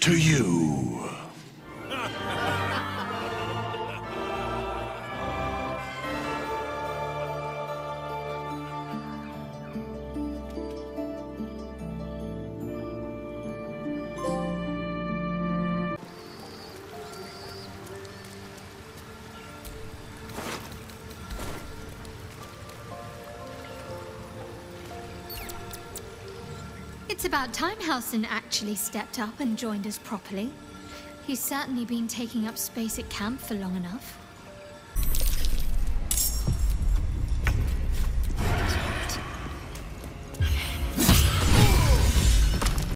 To you. It's about time Halsin actually stepped up and joined us properly. He's certainly been taking up space at camp for long enough.